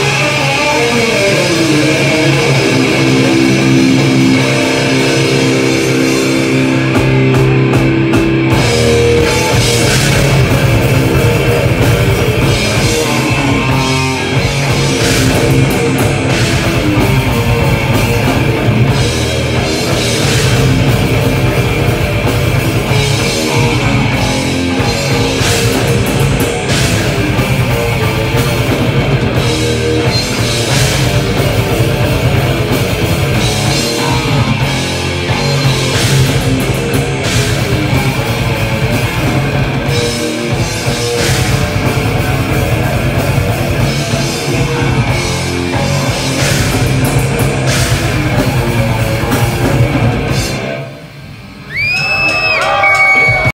Yeah.